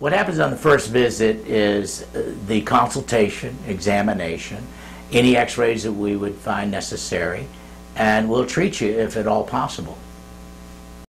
What happens on the first visit is uh, the consultation, examination, any x-rays that we would find necessary, and we'll treat you if at all possible.